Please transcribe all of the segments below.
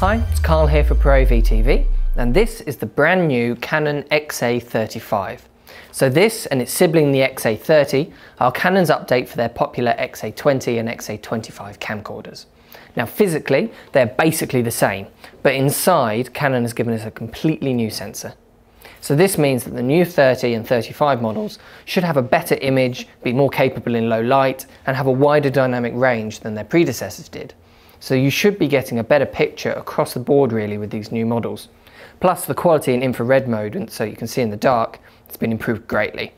Hi, it's Carl here for Pro AV and this is the brand new Canon XA35. So this and its sibling the XA30 are Canon's update for their popular XA20 and XA25 camcorders. Now physically, they're basically the same, but inside Canon has given us a completely new sensor. So this means that the new 30 and 35 models should have a better image, be more capable in low light, and have a wider dynamic range than their predecessors did. So you should be getting a better picture across the board really with these new models. Plus the quality in infrared mode, so you can see in the dark, it's been improved greatly.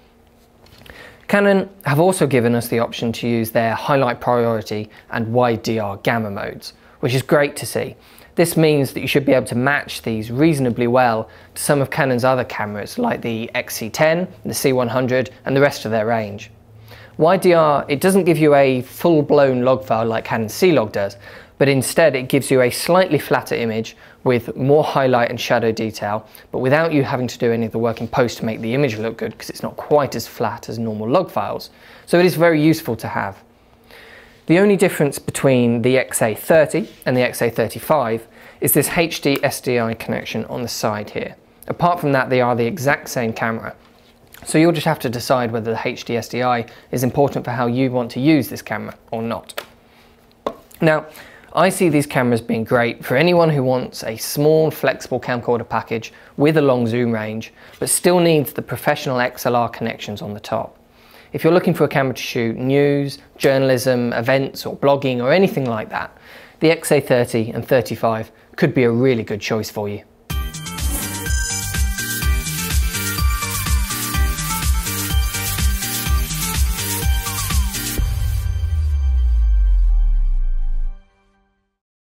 Canon have also given us the option to use their highlight priority and Wide DR gamma modes, which is great to see. This means that you should be able to match these reasonably well to some of Canon's other cameras like the XC10, the C100 and the rest of their range. Wide DR, it doesn't give you a full-blown log file like Canon C-Log does, but instead it gives you a slightly flatter image with more highlight and shadow detail, but without you having to do any of the work in post to make the image look good because it's not quite as flat as normal log files. So it is very useful to have. The only difference between the XA30 and the XA35 is this HD SDI connection on the side here. Apart from that, they are the exact same camera. So you'll just have to decide whether the HD SDI is important for how you want to use this camera or not. Now, I see these cameras being great for anyone who wants a small flexible camcorder package with a long zoom range, but still needs the professional XLR connections on the top. If you're looking for a camera to shoot news, journalism, events or blogging or anything like that, the XA30 and 35 could be a really good choice for you.